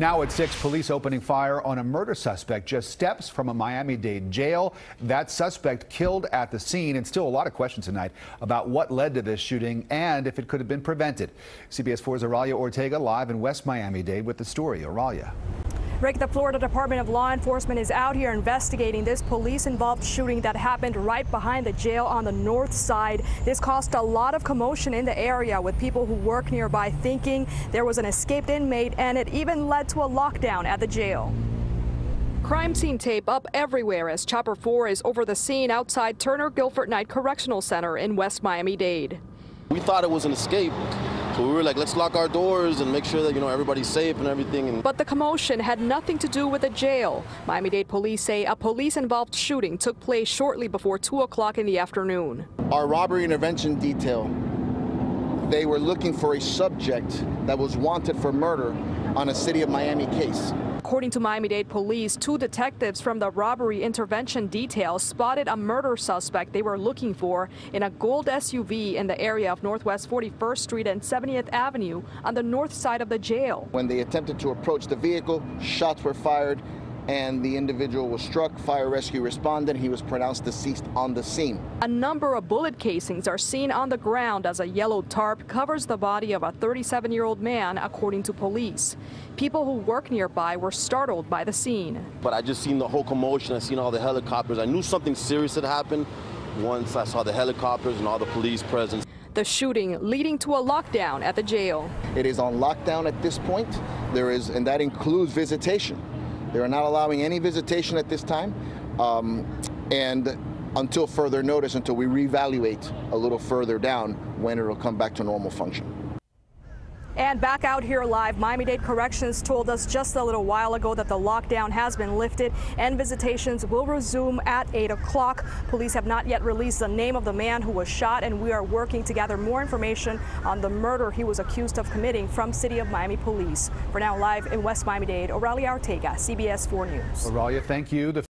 Now at 6, police opening fire on a murder suspect just steps from a Miami-Dade jail. That suspect killed at the scene and still a lot of questions tonight about what led to this shooting and if it could have been prevented. CBS 4's Oralia Ortega live in West Miami-Dade with the story. Oralia. Rick, the Florida Department of Law Enforcement is out here investigating this police-involved shooting that happened right behind the jail on the north side. This caused a lot of commotion in the area with people who work nearby thinking there was an escaped inmate and it even led to a lockdown at the jail. Crime scene tape up everywhere as Chopper 4 is over the scene outside Turner Guilford Knight Correctional Center in West Miami-Dade. We thought it was an escape. So we were like, let's lock our doors and make sure that, you know, everybody's safe and everything. And but the commotion had nothing to do with the jail. Miami-Dade police say a police-involved shooting took place shortly before 2 o'clock in the afternoon. Our robbery intervention detail, they were looking for a subject that was wanted for murder on a city of Miami case. According to Miami-Dade police, two detectives from the robbery intervention detail spotted a murder suspect they were looking for in a gold SUV in the area of Northwest 41st Street and 70th Avenue on the north side of the jail. When they attempted to approach the vehicle, shots were fired and the individual was struck. Fire rescue responded. He was pronounced deceased on the scene. A number of bullet casings are seen on the ground as a yellow tarp covers the body of a 37-year-old man, according to police. People who work nearby were startled by the scene. But I just seen the whole commotion. I seen all the helicopters. I knew something serious had happened once I saw the helicopters and all the police presence. The shooting leading to a lockdown at the jail. It is on lockdown at this point. There is, and that includes visitation. They are not allowing any visitation at this time. Um, and until further notice, until we reevaluate a little further down when it'll come back to normal function. And back out here live, Miami-Dade Corrections told us just a little while ago that the lockdown has been lifted and visitations will resume at 8 o'clock. Police have not yet released the name of the man who was shot, and we are working to gather more information on the murder he was accused of committing from City of Miami Police. For now, live in West Miami-Dade, Oralia Ortega, CBS 4 News. Oralia, thank you. The